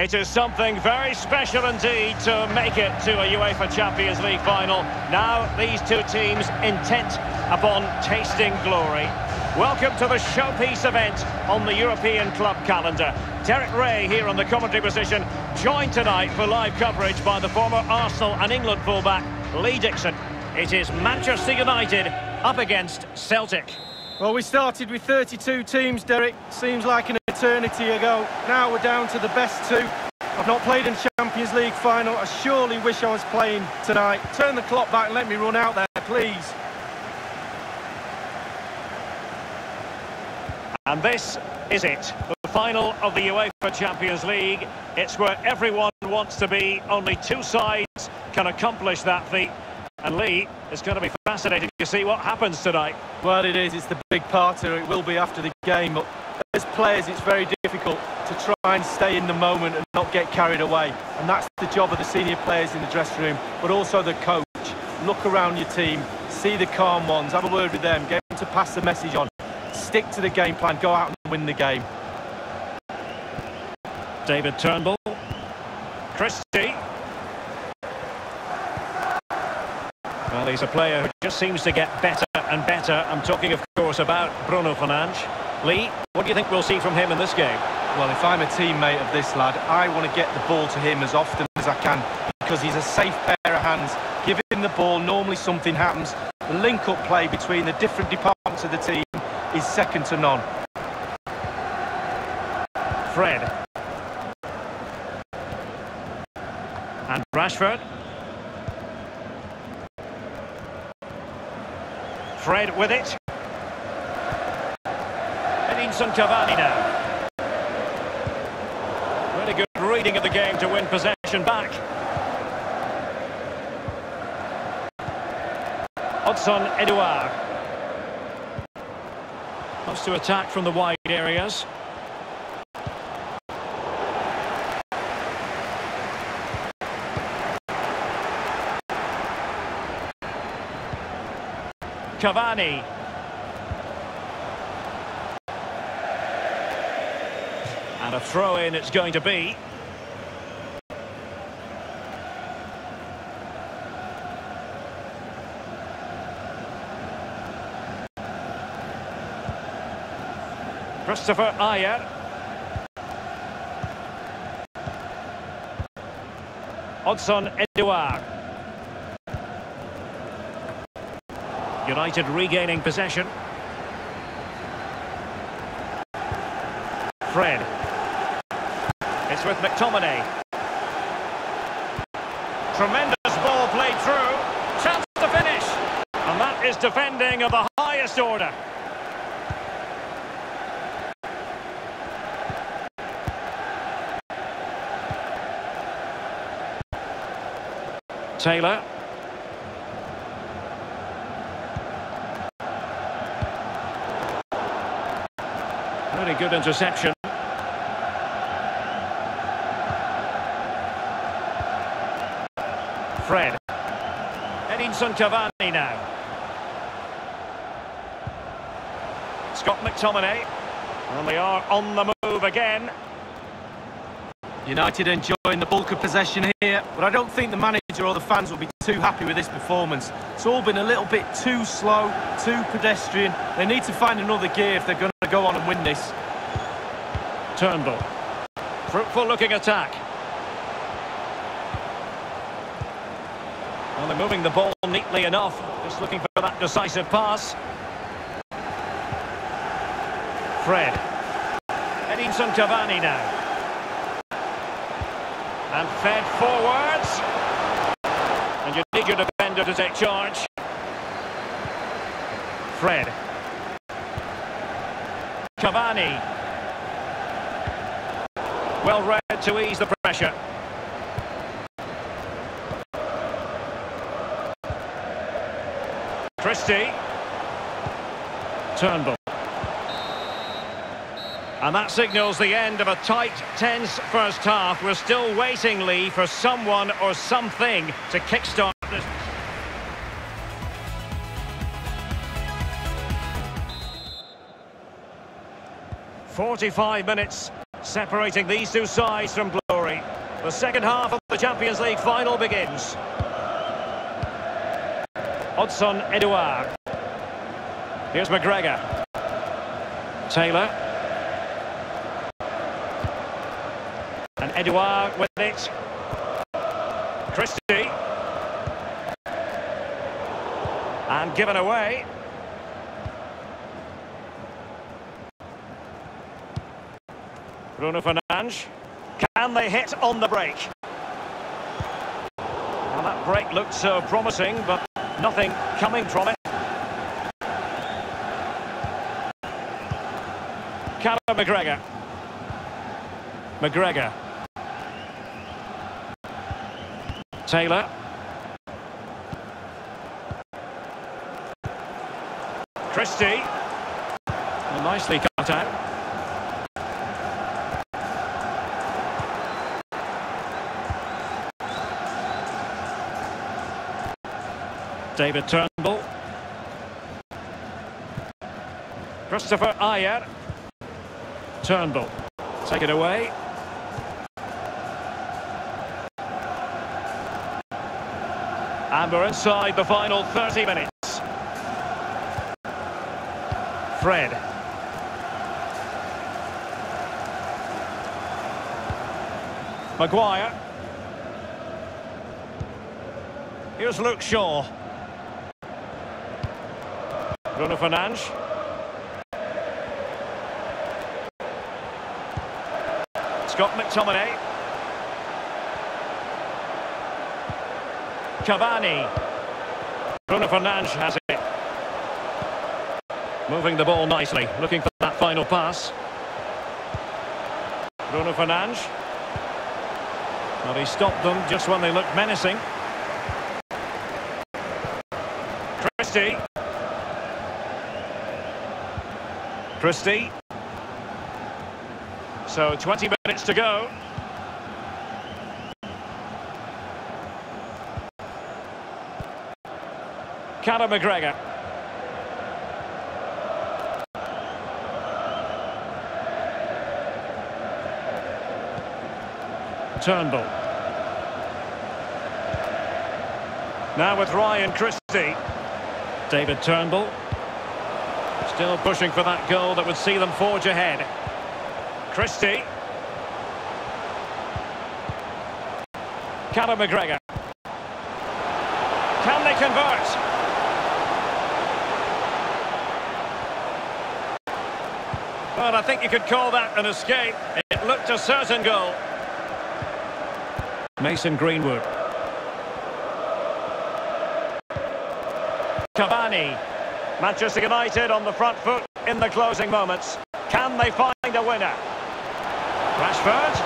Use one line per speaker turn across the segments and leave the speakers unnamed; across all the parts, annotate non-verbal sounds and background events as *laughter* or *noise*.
It is something very special indeed to make it to a UEFA Champions League final. Now these two teams intent upon tasting glory. Welcome to the showpiece event on the European club calendar. Derek Ray here on the commentary position, joined tonight for live coverage by the former Arsenal and England fullback, Lee Dixon. It is Manchester United up against Celtic.
Well, we started with 32 teams, Derek. Seems like an eternity ago. Now we're down to the best two. I've not played in Champions League final. I surely wish I was playing tonight. Turn the clock back and let me run out there, please.
And this is it, the final of the UEFA Champions League. It's where everyone wants to be. Only two sides can accomplish that feat. And Lee, it's going to be fascinating to see what happens tonight.
Well, it is. It's the big part, or it will be after the game. But players, it's very difficult to try and stay in the moment and not get carried away. And that's the job of the senior players in the dressing room, but also the coach. Look around your team, see the calm ones, have a word with them, get them to pass the message on. Stick to the game plan, go out and win the game.
David Turnbull. Christie. Well, he's a player who just seems to get better and better. I'm talking, of course, about Bruno Fernandes. Lee, what do you think we'll see from him in this game?
Well, if I'm a teammate of this lad, I want to get the ball to him as often as I can because he's a safe pair of hands. Give him the ball, normally something happens. The link-up play between the different departments of the team is second to none.
Fred. And Rashford. Fred with it. Edinson Cavani now. Really good reading of the game to win possession back. Odsonne Edouard. Wants to attack from the wide areas. Cavani. And a throw-in it's going to be. Kristoffer Ajer. Odsonne Edouard. United regaining possession. Fred. It's with McTominay. Tremendous ball played through. Chance to finish. And that is defending of the highest order. Taylor. Very good interception. Edinson Cavani now. Scott McTominay. And we are on the move again.
United enjoying the bulk of possession here, but I don't think the manager or the fans will be too happy with this performance. It's all been a little bit too slow, too pedestrian. They need to find another gear if they're going to go on and win this.
Turnbull. Fruitful looking attack. Well, they're moving the ball neatly enough. Just looking for that decisive pass. Fred. Edinson Cavani now. And fed forwards. And you need your defender to take charge. Fred. Cavani. Well read to ease the pressure. Christie. Turnbull. And that signals the end of a tight, tense first half. We're still waiting, Lee, for someone or something to kickstart this. Forty-five minutes separating these two sides from glory. The second half of the Champions League final begins. Odsonne Edouard. Here's McGregor. Taylor. And Edouard with it. Christie. And given away. Bruno Fernandes. Can they hit on the break? Well, that break looked so promising, but nothing coming from it. Callum McGregor. McGregor. Taylor. Christie. Well, nicely cut out. David Turnbull. Kristoffer Ajer. Turnbull. Take it away. And we're inside the final 30 minutes. Fred. Maguire. Here's Luke Shaw. Bruno Fernandes. Scott McTominay. Cavani. Bruno Fernandes has it. Moving the ball nicely, looking for that final pass. Bruno Fernandes. Well, he stopped them just when they looked menacing. Christie. Christie. So 20 minutes to go. Callum McGregor. Turnbull. Now with Ryan Christie. David Turnbull. Still pushing for that goal that would see them forge ahead. Christie. Callum McGregor. Can they convert? Well, I think you could call that an escape. It looked a certain goal. Mason Greenwood. Cavani. Manchester United on the front foot in the closing moments. Can they find a winner? Rashford.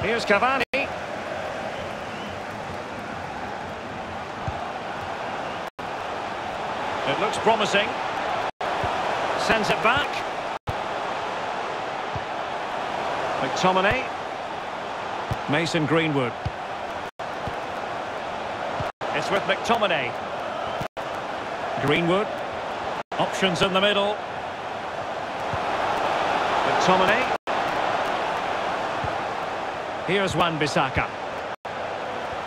Here's Cavani. It looks promising. Sends it back. McTominay. Mason Greenwood. It's with McTominay. Greenwood. Options in the middle. McTominay. Here's Wan-Bissaka.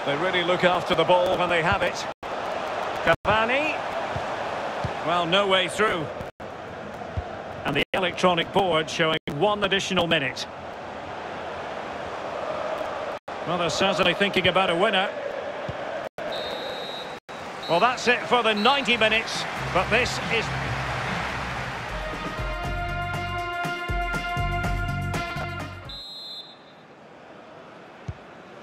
They really look after the ball when they have it. Cavani. Well, no way through. And the electronic board showing one additional minute. Well, they're certainly thinking about a winner. Well, that's it for the 90 minutes, but this is...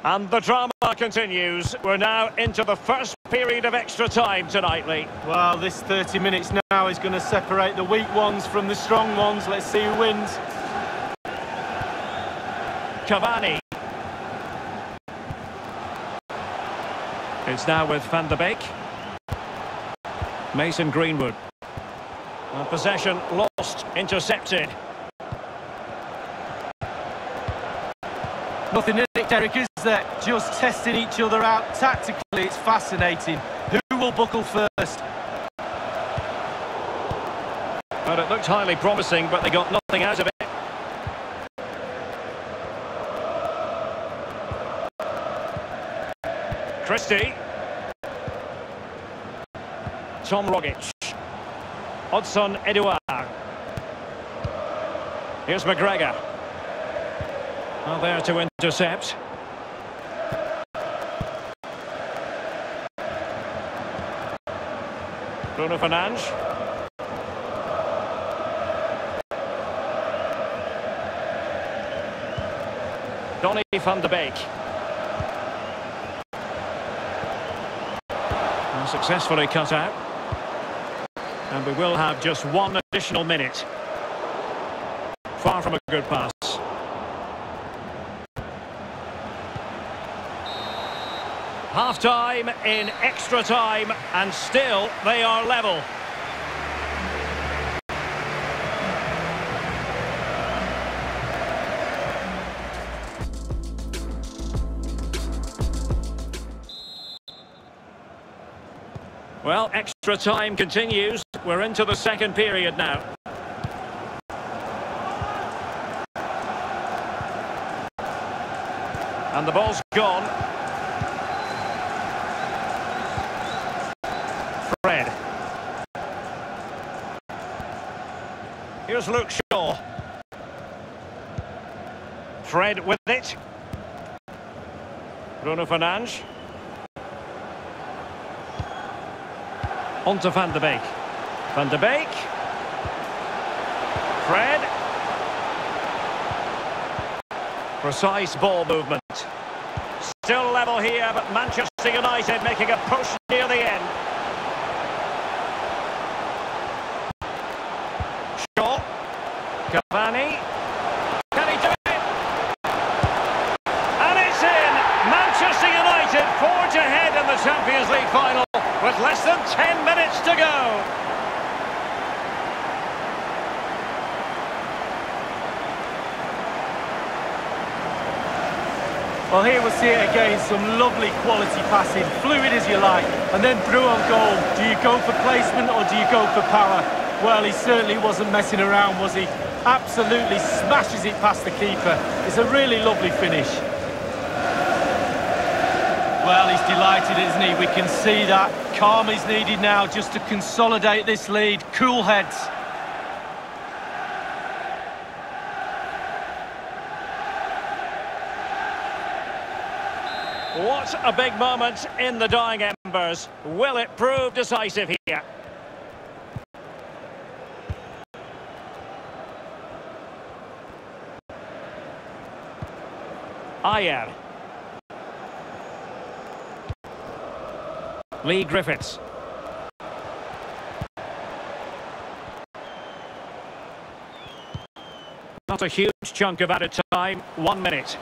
And the drama continues. We're now into the first period of extra time tonight, Lee.
Well, this 30 minutes now is going to separate the weak ones from the strong ones. Let's see who wins.
Cavani. It's now with Van de Beek. Mason Greenwood. And possession lost, intercepted.
Nothing in it, Derek, is there? Just testing each other out tactically. It's fascinating. Who will buckle first?
Well, it looked highly promising, but they got nothing out of it. Christie. Tom Rogic. Odsonne Edouard. Here's McGregor. Well, there to intercept. Bruno Fernandes. Donny van de Beek. Successfully cut out. And we will have just one additional minute. Far from a good pass. Half-time in extra time, and still they are level. Well, extra time continues. We're into the second period now. And the ball's gone. Fred. Here's Luke Shaw. Fred with it. Bruno Fernandes. On to Van de Beek. Van de Beek. Fred. Precise ball movement. Still level here, but Manchester United making a push near the end. Shaw. Cavani. Can he do it? And it's in! Manchester United forge ahead in the Champions League final with less than 10 minutes to go.
Well, here we'll see it again. Some lovely quality passing, fluid as you like. And then through on goal. Do you go for placement or do you go for power? Well, he certainly wasn't messing around, was he? Absolutely smashes it past the keeper. It's a really lovely finish. Well, he's delighted, isn't he? We can see that. Calm is needed now just to consolidate this lead. Cool heads.
What a big moment in the dying embers. Will it prove decisive here? Ajer. Leigh Griffiths. Not a huge chunk of added time, one minute.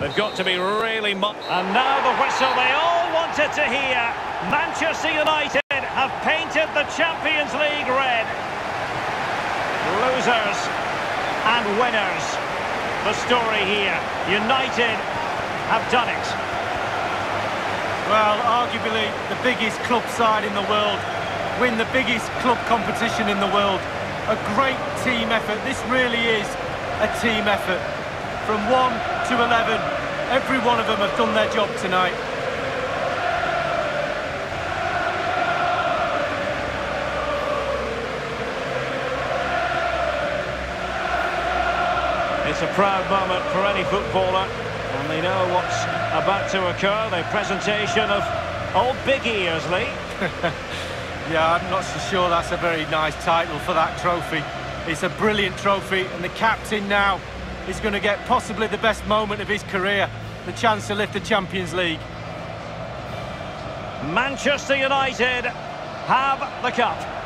They've got to be really And now the whistle they all wanted to hear. Manchester United have painted the Champions League red. Losers and winners. The story here. United have done it.
Well, arguably the biggest club side in the world, win the biggest club competition in the world. A great team effort. This really is a team effort. From 1 to 11, every one of them have done their job tonight.
It's a proud moment for any footballer, and they know what's about to occur. The presentation of old Big Ears, Lee. *laughs*
yeah, I'm not so sure that's a very nice title for that trophy. It's a brilliant trophy, and the captain now is going to get possibly the best moment of his career, the chance to lift the Champions League.
Manchester United have the cup.